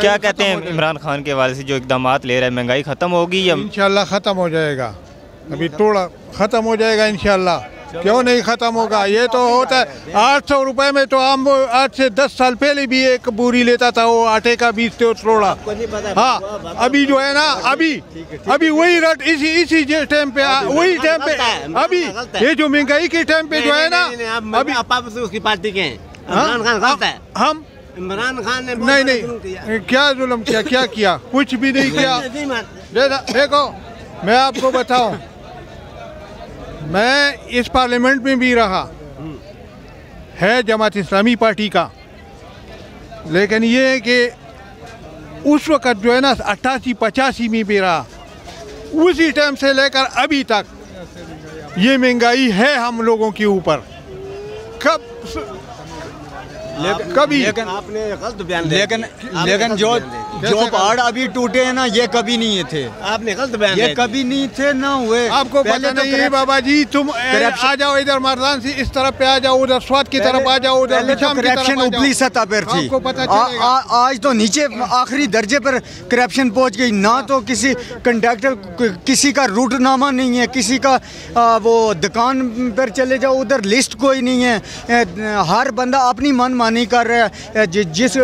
کیا کہتے ہیں عمران خان کے والے سے جو اقدامات لے رہے ہیں مہنگائی ختم ہوگی یا انشاءاللہ ختم ہو جائے گا۔ ابھی توڑا ختم ہو جائے گا انشاءاللہ۔ کیوں نہیں ختم ہوگا؟ یہ تو ہوتا ہے آٹھ سو روپے میں تو ہم آٹھ سے دس سال پہلے بھی ایک بوری لیتا تھا وہ آٹے کا بیج تھے توڑا ہاں ابھی جو ہے نا ابھی ابھی وہی ریٹ اسی اسی ٹائم پہ وہی ٹائم پہ ابھی یہ جو مہنگائی کے ٹائم پہ جو ہے نا ابھی آپ اس کی پارٹی کے ہے۔ ہم عمران خان نے نہیں نہیں کیا۔ ظلم کیا کیا کیا؟ کچھ بھی نہیں کیا۔ دیکھو میں آپ کو بتاؤں۔ میں اس پارلیمنٹ میں بھی رہا۔ ہے جماعت اسلامی پارٹی کا۔ لیکن یہ ہے کہ اس وقت جو ہے نا اٹھاسی پچاسی میں بھی رہا۔ اسی ٹائم سے لے کر ابھی تک یہ مہنگائی ہے ہم لوگوں کے اوپر۔ کب کبھی آپ نے غلط بیان لیکن لیکن جو جو پہاڑ ابھی ٹوٹے ہیں نا یہ کبھی نہیں تھے۔ آپ نے غلط بیان یہ کبھی نہیں تھے نہ ہوئے۔ آپ کو پتہ نہیں ہے بابا جی تم آ جاؤ ادھر مردان سے اس طرف پہ آ جاؤ ادھر سوات کی طرف آ جاؤ ادھر بشام کی طرف آ جاؤ۔ سطح پر تھی۔ آج تو نیچے آخری درجے پر کرپشن پہنچ گئی۔ نہ تو کسی کنڈکٹر کسی کا روٹ نامہ نہیں ہے کسی کا وہ دکان پر چلے جاؤ ادھر لسٹ کوئی نہیں ہے۔ ہر بندہ اپنی من مانی کر رہا ہے۔ جس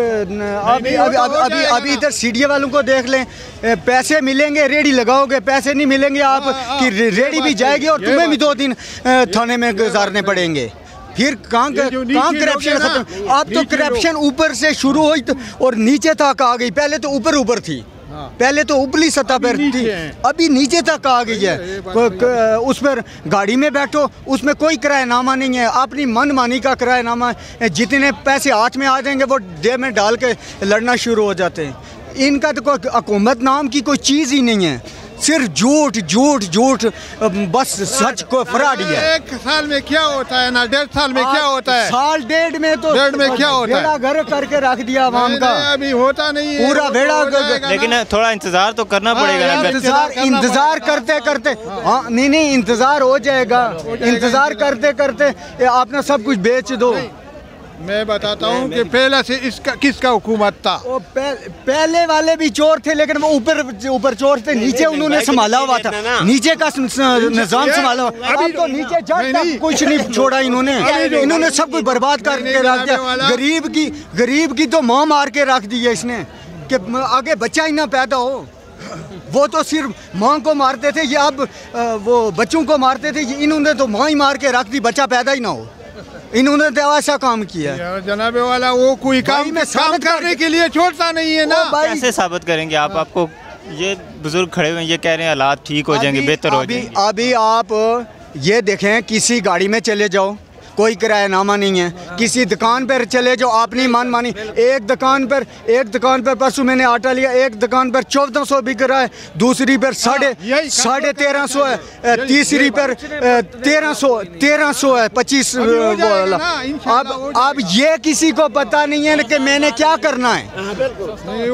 ابھی ابھی ابھی ابھی ادھر سیڈیا والوں کو دیکھ لیں۔ اے، پیسے ملیں گے ریڈی لگاؤ گے پیسے نہیں ملیں گے آپ کی ریڈی بھی جائے گی اور تمہیں بھی دو دن اے، تھانے میں گزارنے پڑیں گے۔ پھر کہاں کرپشن ختم اب تو کرپشن اوپر سے شروع ہوئی اور نیچے تک آ گئی۔ پہلے تو اوپر اوپر تھی۔ پہلے تو اوپری سطح پر تھی۔ ابھی نیچے تک آ گئی ہے۔ اس پر گاڑی میں بیٹھو اس میں کوئی کرایہ نامہ نہیں ہے۔ اپنی من مانی کا کرایہ نامہ جتنے پیسے ہاتھ میں آ جائیں گے وہ جیب میں ڈال کے لڑنا شروع ہو جاتے ہیں۔ ان کا تو کوئی حکومت نام کی کوئی چیز ہی نہیں ہے۔ صرف جھوٹ جھوٹ جھوٹ بس سچ کو فراڈ ہے۔ ایک سال میں کیا ہوتا ہے نا؟ ڈیڑھ سال میں کیا ہوتا ہے؟ سال ڈیڑھ میں تو ڈیڑھ میں کیا ہوتا ہے؟ بیڑا گھر کر کے رکھ دیا عوام کا۔ نہیں، ابھی ہوتا نہیں ہے۔ پورا بیڑا۔ لیکن تھوڑا انتظار تو کرنا پڑے گا۔ ہاں، انتظار انتظار۔ کرتے کرتے ہاں۔ نہیں نہیں انتظار ہو جائے گا۔ انتظار کرتے کرتے آپ نے سب کچھ بیچ دو۔ میں بتاتا ہوں کہ پہلا سے اس کا کس کا حکومت تھا؟ پہلے والے بھی چور تھے لیکن وہ اوپر اوپر چور تھے نیچے انہوں نے سنبھالا ہوا تھا۔ نیچے کا نظام سنبھالا۔ ہوا اب تو نیچے تک نہیں۔ کچھ نہیں چھوڑا انہوں نے۔ انہوں نے سب کچھ برباد کر کے رکھ۔ دیا۔ غریب کی غریب کی تو ماں مار کے رکھ دی ہے اس نے کہ آگے بچہ ہی نہ پیدا ہو۔ وہ تو صرف ماں کو مارتے تھے یہ اب وہ بچوں کو مارتے تھے یہ انہوں نے تو ماں ہی مار کے رکھ دی بچہ پیدا ہی نہ ہو۔ انہوں نے تو ایسا کام کیا۔ ہے جناب والا وہ کوئی کام میں ثابت کر- کرنے کے لیے چھوڑتا نہیں ہے نا۔ کیسے ثابت کریں گے؟ آپ آپ کو یہ بزرگ کھڑے ہوئے ہیں یہ کہہ رہے ہیں حالات ٹھیک ہو جائیں گے بہتر ہو جائیں گے۔ ابھی آپ یہ دیکھیں کسی گاڑی میں چلے جاؤ۔ کوئی کرایہ نامہ نہیں ہے۔ کسی دکان پر چلے جاؤ اپنی من مانی۔ ایک دکان پر ایک دکان پر پرسوں میں نے آٹا لیا ایک دکان پر چودہ سو بک رہا ہے۔ دوسری پر ساڑھے یہی ساڑھے تیرہ سو ہے۔ تیسری پر تیرہ سو تیرہ سو ہے پچیس اب اب یہ کسی کو پتا نہیں ہے کہ میں نے کیا کرنا ہے۔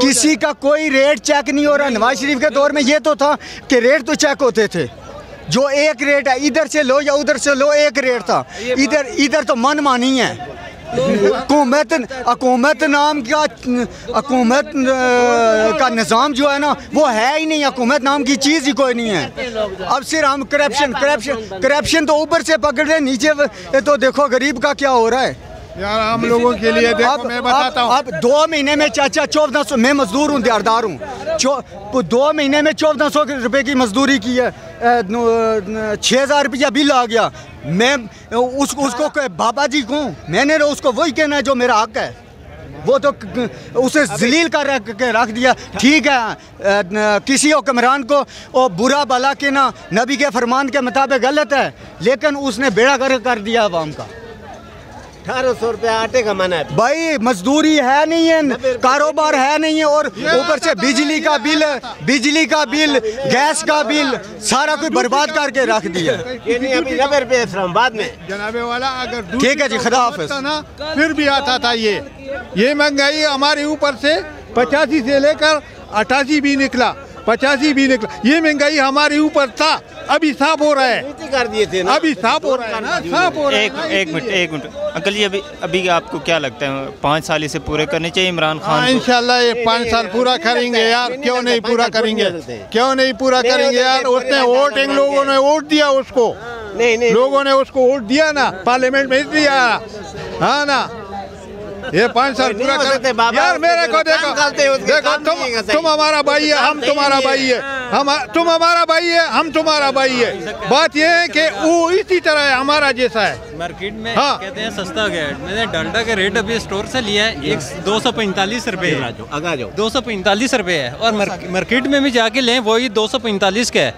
کسی کا کوئی ریٹ چیک نہیں ہو رہا۔ نواز شریف کے دور میں یہ تو تھا کہ ریٹ تو چیک ہوتے تھے۔ جو ایک ریٹ ہے ادھر سے لو یا ادھر سے لو ایک ریٹ تھا۔ ادھر ادھر تو من مانی ہے۔ حکومت حکومت نام کا حکومت کا نظام جو ہے نا وہ ہے ہی نہیں۔ حکومت نام کی چیز ہی کوئی نہیں ہے۔ اب صرف ہم کرپشن کرپشن کرپشن تو اوپر سے پکڑ رہے نیچے تو دیکھو غریب کا کیا ہو رہا ہے۔ یار ہم لوگوں کے لیے دیکھو میں بتاتا ہوں۔ اب دو مہینے میں چاچا چودہ سو میں مزدور ہوں دیاردار ہوں۔ دو مہینے میں چودہ سو روپے کی مزدوری کی ہے۔ چھ ہزار روپیہ بل آ گیا۔ میں اس اس کو بابا جی کہوں میں نے اس کو وہی کہنا ہے جو میرا حق ہے۔ وہ تو اسے ذلیل کر رکھ کے رکھ دیا۔ ٹھیک ہے۔ کسی حکمران کو وہ برا بلا کے نا نبی کے فرمان کے مطابق غلط ہے۔ لیکن اس نے بیڑا گر کر دیا عوام کا۔ اٹھارہ سو روپے آٹے کا منع ہے۔ بھائی مزدوری ہے نہیں ہے کاروبار ہے نہیں۔ ہے اور اوپر سے بجلی کا بل بجلی کا بل گیس کا بل سارا کچھ برباد کر کے رکھ دیا۔ یہ نہیں ابھی نبے روپے اسلام آباد میں۔ جناب والا اگر ٹھیک ہے جی، خدا حافظ۔ پھر بھی آتا تھا یہ۔ یہ مہنگائی ہمارے اوپر سے پچاسی سے لے کر اٹھاسی بھی نکلا۔ پچاسی بھی نکلا۔ یہ مہنگائی ہمارے اوپر تھا۔ ابھی صاف ہو رہا ہے۔ ابھی ہو رہا ہے صاف ہو رہا ہے ایک منٹ ایک منٹ۔ انکل جی ابھی ابھی آپ کو کیا لگتا ہے؟ پانچ سال اسے پورے کرنے چاہیے عمران خان انشاءاللہ یہ پانچ سال پورا کریں گے یار۔ کیوں نہیں پورا کریں گے؟ کیوں نہیں پورا کریں گے یار؟ اس نے ووٹ ان لوگوں نے ووٹ دیا اس کو۔ لوگوں نے اس کو ووٹ دیا نا۔ پارلیمنٹ میں دیا۔ ہاں نا۔ یہ پانچ سال پورا کر یار میرے کو دیکھو دیکھو تم ہمارا بھائی ہے ہم تمہارا بھائی ہے۔ تم ہمارا بھائی ہے ہم تمہارا بھائی ہے۔ بات یہ ہے کہ وہ اسی طرح ہے ہمارا جیسا ہے۔ مارکیٹ میں ہاں۔ کہتے ہیں سستا گیا میں نے ڈالڈا کا ریٹ ابھی اسٹور سے لیا ہے ایک دو سو پینتالیس روپے دو سو پینتالیس روپے ہے۔ اور مارکیٹ میں بھی جا کے لیں وہی دو سو پینتالیس کا ہے۔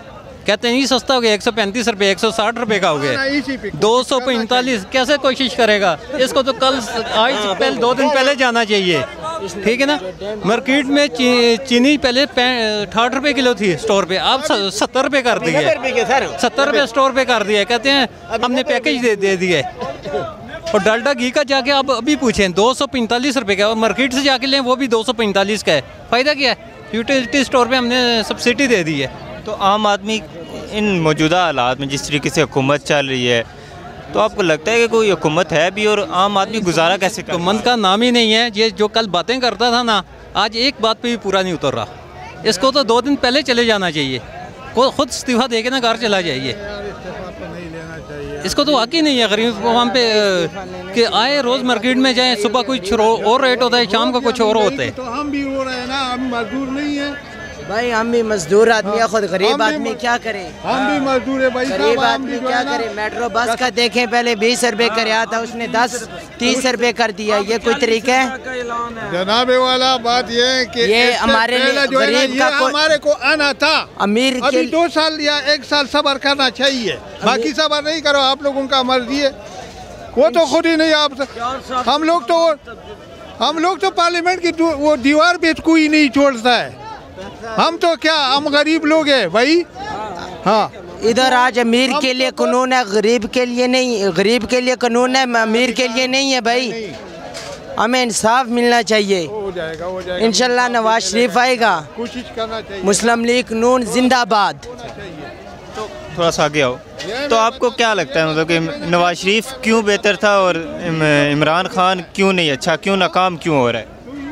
کہتے ہیں یہ سستا ہو گیا ایک سو پینتیس روپے ایک سو ساٹھ روپے کا ہو گیا۔ ہاں، دو سو پینتالیس کیسے کوشش کرے گا؟ اس کو تو کل آج پہلے دو دن پہلے جانا چاہیے۔ ٹھیک ہے نا؟ مارکیٹ میں چینی پہلے اٹھاٹھ روپے کلو تھی سٹور پہ آپ ستر روپے کر دیے ستر روپے سٹور پہ کر دیا کہتے ہیں ہم نے پیکج دے دیا اور ڈالڈا گھی کا جا کے آپ ابھی پوچھیں دو سو پینتالیس روپے کا مارکیٹ سے جا کے لیں وہ بھی دو سو پینتالیس کا ہے۔ فائدہ کیا ہے؟ یوٹیلٹی سٹور پہ ہم نے سبسڈی دے دی ہے۔ تو عام آدمی ان موجودہ حالات میں جس طریقے سے حکومت چل رہی ہے تو آپ کو لگتا ہے کہ کوئی حکومت ہے بھی اور عام آدمی گزارا کیسے حکومت کا نام ہی نہیں ہے یہ جو کل باتیں کرتا تھا نا آج ایک بات پہ بھی پورا نہیں اتر رہا۔ اس کو تو دو دن پہلے چلے جانا چاہیے۔ خود استعفیٰ دے کے نا گھر چلا جائیے۔ اس کو تو حق ہی نہیں ہے غریب عوام پہ کہ آئے روز مارکیٹ میں جائیں صبح کچھ اور ریٹ ہوتا ہے شام کو کچھ اور ہوتا ہے تو ہم بھی ہو رہے ہیں نا ہم مزدور نہیں ہیں۔ بھائی ہم بھی مزدور آدمی خود غریب آدمی کیا کرے ہم بھی مزدور ہے بھائی غریب آدمی کیا کریں؟ میٹرو بس کا دیکھیں پہلے بیس روپے کریا تھا اس نے دس تیس روپے کر دیا یہ کوئی طریقہ ہے؟ جناب والا بات یہ ہے کہ یہ ہمارے غریب کا ہمارے کو آنا تھا۔ امیر ابھی دو سال یا ایک سال صبر کرنا چاہیے۔ باقی صبر نہیں کرو آپ لوگوں کا مرضی ہے۔ وہ تو خود ہی نہیں آپ ہم لوگ تو ہم لوگ تو پارلیمنٹ کی وہ دیوار بھی کوئی نہیں چھوڑتا ہے۔ ہم تو کیا ہم غریب لوگ ہیں بھائی؟ ہاں۔ ادھر آج امیر کے لیے قانون ہے غریب کے لیے نہیں غریب کے لیے قانون ہے امیر کے لیے نہیں ہے بھائی۔ ہمیں انصاف ملنا چاہیے۔ انشاءاللہ نواز شریف آئے گا۔ مسلم لیگ نون زندہ آباد۔ تھوڑا سا آگے آؤ۔ تو آپ کو کیا لگتا ہے؟ مطلب کہ نواز شریف کیوں بہتر تھا اور عمران خان کیوں نہیں؟ اچھا کیوں ناکام کیوں ہو رہا ہے؟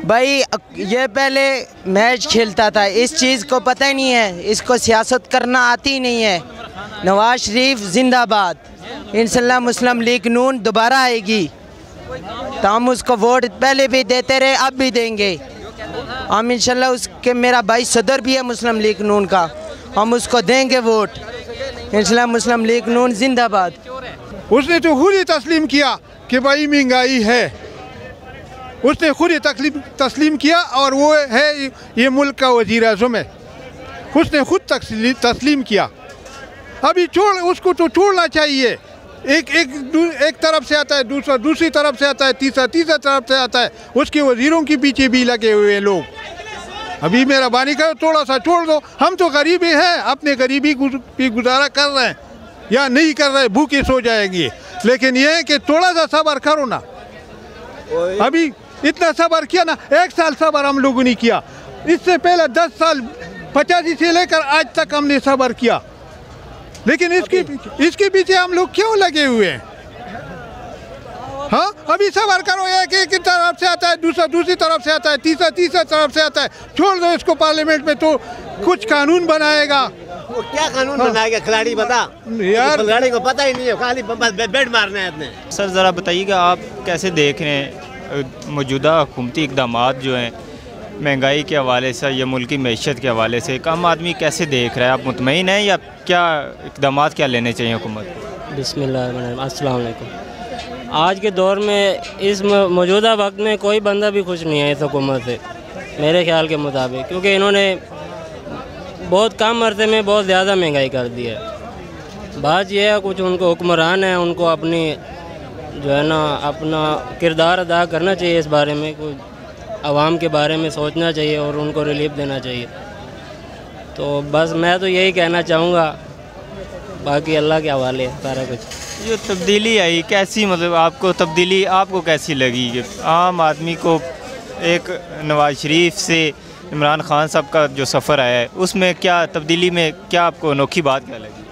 بھائی، یہ پہلے میچ کھیلتا تھا۔ اس چیز کو پتہ ہی نہیں ہے۔ اس کو سیاست کرنا آتی ہی نہیں ہے۔ نواز شریف زندہ باد۔ انشاءاللہ مسلم لیگ نون دوبارہ آئے گی۔ تو ہم اس کو ووٹ پہلے بھی دیتے رہے، اب بھی دیں گے۔ ہم انشاءاللہ اس کے، میرا بھائی صدر بھی ہے مسلم لیگ نون کا۔ ہم اس کو دیں گے ووٹ۔ انشاءاللہ مسلم لیگ نون زندہ باد۔ اس نے تو خود ہی تسلیم کیا کہ بھائی مہنگائی ہے۔ اس نے خود یہ تسلیم کیا اور وہ ہے یہ ملک کا وزیر اعظم ہے۔ اس نے خود تسلیم کیا۔ ابھی چھوڑ اس کو تو چھوڑنا چاہیے۔ ایک ایک ایک طرف سے آتا ہے دوسرا دوسری طرف سے آتا ہے تیسرا تیسرا طرف سے آتا ہے۔ اس کے وزیروں کے پیچھے بھی لگے ہوئے ہیں لوگ۔ ابھی مہربانی کرو تھوڑا سا چھوڑ دو۔ ہم تو غریب ہی ہیں اپنے غریبی پہ گزارا کر رہے ہیں۔ یا نہیں کر رہے بھوکے سو جائیں گے۔ لیکن یہ ہے کہ تھوڑا سا صبر کرو نا۔ ابھی اتنا صبر کیا نا ایک سال صبر ہم لوگوں نے کیا۔ اس سے پہلے دس سال پچاسی سے لے کر آج تک ہم نے صبر کیا۔ لیکن اس کی اس کے پیچھے ہم لوگ کیوں لگے ہوئے ہیں؟ ہاں ابھی صبر کرو ایک ایک طرف سے آتا ہے دوسرا دوسری طرف سے آتا ہے تیسرا تیسرا طرف سے آتا ہے۔ چھوڑ دو اس کو پارلیمنٹ میں تو کچھ قانون بنائے گا۔ کیا قانون بنائے گا؟ کھلاڑی بتا۔ یار۔ کھلاڑی کو پتہ ہی نہیں ہے خالی بیٹ مارنا ہے اپنے۔ سر ذرا بتائیے گا آپ کیسے دیکھ رہے ہیں؟ موجودہ حکومتی اقدامات جو ہیں، مہنگائی کے حوالے سے، یا ملکی معیشت کے حوالے سے ایک عام آدمی کیسے دیکھ رہا ہے؟ آپ مطمئن ہیں یا کیا اقدامات کیا لینے چاہیے حکومت؟ بسم اللہ الرحمن الرحیم۔ السلام علیکم۔ آج کے دور میں اس موجودہ وقت میں کوئی بندہ بھی خوش نہیں ہے اس حکومت سے، میرے خیال کے مطابق، کیونکہ انہوں نے بہت کم عرصے میں بہت زیادہ مہنگائی کر دی ہے۔ بات یہ ہے، کچھ ان کو حکمران ہیں، ان کو اپنی جو ہے نا، اپنا کردار ادا کرنا چاہیے اس بارے میں، کوئی عوام کے بارے میں سوچنا چاہیے اور ان کو ریلیف دینا چاہیے۔ تو بس میں تو یہی کہنا چاہوں گا، باقی اللہ کے حوالے سارا کچھ۔ جو تبدیلی آئی، کیسی مطلب آپ کو تبدیلی، آپ کو کیسی لگی؟ کہ عام آدمی کو ایک نواز شریف سے عمران خان صاحب کا جو سفر آیا ہے، اس میں کیا تبدیلی میں کیا آپ کو انوکھی بات کیا لگی؟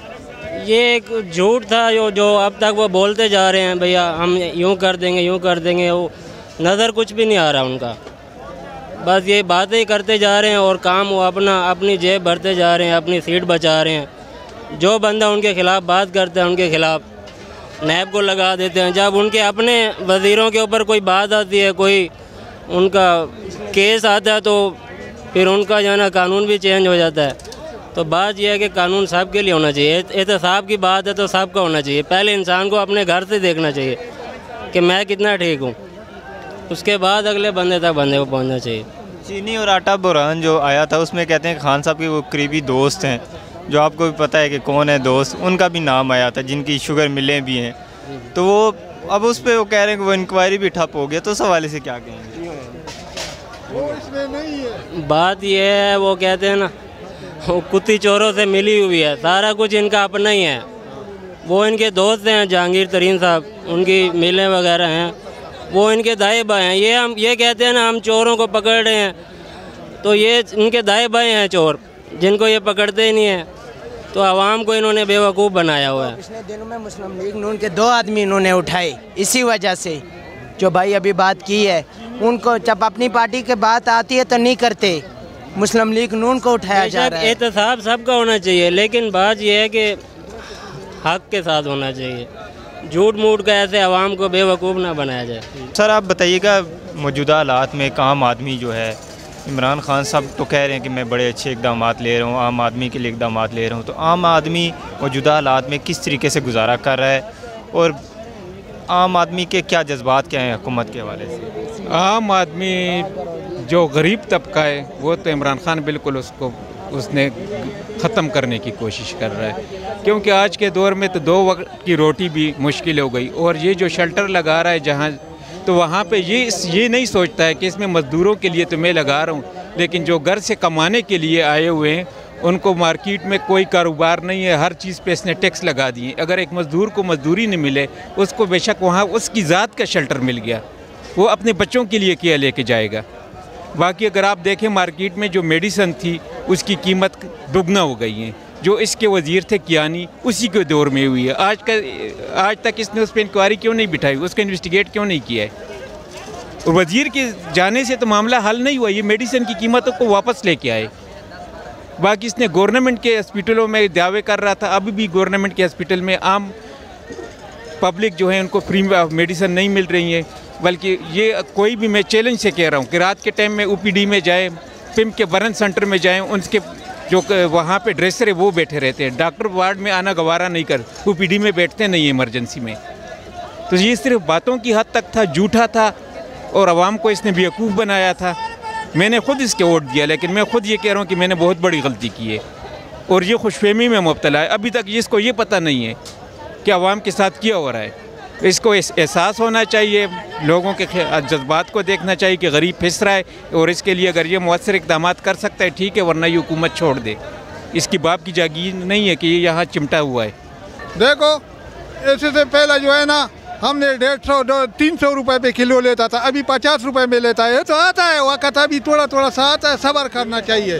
یہ ایک جھوٹ تھا جو جو اب تک وہ بولتے جا رہے ہیں، بھیا ہم یوں کر دیں گے، یوں کر دیں گے، وہ نظر کچھ بھی نہیں آ رہا ان کا۔ بس یہ باتیں کرتے جا رہے ہیں اور کام وہ اپنا، اپنی جیب بھرتے جا رہے ہیں، اپنی سیٹ بچا رہے ہیں۔ جو بندہ ان کے خلاف بات کرتا ہے، ان کے خلاف نیب کو لگا دیتے ہیں۔ جب ان کے اپنے وزیروں کے اوپر کوئی بات آتی ہے، کوئی ان کا کیس آتا ہے تو پھر ان کا جو ہے نا قانون بھی چینج ہو جاتا ہے۔ تو بات یہ ہے کہ قانون سب کے لیے ہونا چاہیے۔ احتساب کی بات ہے تو سب کا ہونا چاہیے۔ پہلے انسان کو اپنے گھر سے دیکھنا چاہیے کہ میں کتنا ٹھیک ہوں۔ اس کے بعد اگلے بندے تک بندے کو پہنچنا چاہیے۔ چینی اور آٹا بحران جو آیا تھا اس میں کہتے ہیں خان صاحب کے وہ قریبی دوست ہیں جو آپ کو بھی پتہ ہے کہ کون ہے دوست ان کا بھی نام آیا تھا جن کی شوگر ملیں بھی ہیں۔ تو وہ اب اس پہ وہ کہہ رہے ہیں کہ وہ انکوائری بھی ٹھپ ہو گیا تو اس حوالے سے کیا کہیں گے؟ بات یہ ہے وہ کہتے ہیں نا وہ کتی چوروں سے ملی ہوئی ہے۔ سارا کچھ ان کا اپنا ہی ہے۔ وہ ان کے دوست ہیں جہانگیر ترین صاحب۔ ان کی میلیں وغیرہ ہیں۔ وہ ان کے دائیں بائیں ہیں۔ یہ ہم یہ کہتے ہیں نا ہم چوروں کو پکڑ رہے ہیں۔ تو یہ ان کے دائیں بائیں ہیں چور۔ جن کو یہ پکڑتے ہی نہیں ہیں۔ تو عوام کو انہوں نے بے وقوف بنایا ہوا ہے۔ پچھلے دنوں میں مسلم لیگ نون کے دو آدمی انہوں نے اٹھائے۔ اسی وجہ سے جو بھائی ابھی بات کی ہے، ان کو جب اپنی پارٹی کے بات آتی ہے تو نہیں کرتے۔ مسلم لیگ نون کو اٹھایا جا رہا ہے۔ احتساب سب کا ہونا چاہیے لیکن بات یہ ہے کہ حق کے ساتھ ہونا چاہیے۔ جھوٹ موٹ کا ایسے عوام کو بے وقوف نہ بنایا جائے۔ سر آپ بتائیے گا موجودہ حالات میں ایک عام آدمی جو ہے عمران خان صاحب تو کہہ رہے ہیں کہ میں بڑے اچھے اقدامات لے رہا ہوں عام آدمی کے لیے اقدامات لے رہا ہوں۔ تو عام آدمی موجودہ حالات میں کس طریقے سے گزارا کر رہا ہے؟ اور عام آدمی کے کیا جذبات کیا ہیں حکومت کے حوالے سے؟ عام آدمی جو غریب طبقہ ہے، وہ تو عمران خان بالکل اس کو اس نے ختم کرنے کی کوشش کر رہا ہے۔ کیونکہ آج کے دور میں تو دو وقت کی روٹی بھی مشکل ہو گئی۔ اور یہ جو شیلٹر لگا رہا ہے جہاں تو وہاں پہ یہ یہ نہیں سوچتا ہے کہ اس میں مزدوروں کے لیے تو میں لگا رہا ہوں، لیکن جو گھر سے کمانے کے لیے آئے ہوئے ہیں، ان کو مارکیٹ میں کوئی کاروبار نہیں ہے۔ ہر چیز پہ اس نے ٹیکس لگا دیے۔ اگر ایک مزدور کو مزدوری نہیں ملے، اس کو بے شک وہاں اس کی ذات کا شیلٹر مل گیا۔ وہ اپنے بچوں کے لیے کیا لے کے جائے گا؟ باقی اگر آپ دیکھیں مارکیٹ میں جو میڈیسن تھی، اس کی قیمت دگنا ہو گئی ہیں۔ جو اس کے وزیر تھے، کیانی، اسی کے دور میں ہوئی ہے۔ آج کا آج تک اس نے اس پہ انکوائری کیوں نہیں بٹھائی؟ اس کو انویسٹیگیٹ کیوں نہیں کیا ہے؟ اور وزیر کے جانے سے تو معاملہ حل نہیں ہوا، یہ میڈیسن کی قیمتوں کو واپس لے کے آئے۔ باقی اس نے گورنمنٹ کے ہاسپٹلوں میں دعوے کر رہا تھا۔ ابھی بھی گورنمنٹ کے ہاسپٹل میں عام پبلک جو ہے ان کو فری میڈیسن نہیں مل رہی ہیں۔ بلکہ یہ کوئی بھی میں چیلنج سے کہہ رہا ہوں کہ رات کے ٹائم میں او پی ڈی میں جائیں، پم کے برن سینٹر میں جائیں، ان کے جو وہاں پہ ڈریسر ہے وہ بیٹھے رہتے ہیں۔ ڈاکٹر وارڈ میں آنا گوارا نہیں کر او پی ڈی میں بیٹھتے نہیں ایمرجنسی میں۔ تو یہ صرف باتوں کی حد تک تھا، جھوٹا تھا اور عوام کو اس نے بیوقوف بنایا تھا۔ میں نے خود اس کے ووٹ دیا، لیکن میں خود یہ کہہ رہا ہوں کہ میں نے بہت بڑی غلطی کی ہے اور یہ خوش فہمی میں مبتلا ہے۔ ابھی تک اس کو یہ پتہ نہیں ہے کہ عوام کے ساتھ کیا ہو رہا ہے۔ اس کو احساس ہونا چاہیے، لوگوں کے جذبات کو دیکھنا چاہیے کہ غریب پھنس رہا ہے اور اس کے لیے اگر یہ مؤثر اقدامات کر سکتا ہے، ٹھیک ہے، ورنہ یہ حکومت چھوڑ دے۔ اس کی باپ کی جاگیر نہیں ہے کہ یہ یہاں چمٹا ہوا ہے۔ دیکھو ایسے سے پہلا جو ہے نا، ہم نے ڈیڑھ سو، دو تین سو روپے پہ کلو لیتا تھا، ابھی پچاس روپے میں لیتا ہے۔ تو آتا ہے، وقت ابھی تھوڑا تھوڑا سا آتا ہے، صبر کرنا چاہیے۔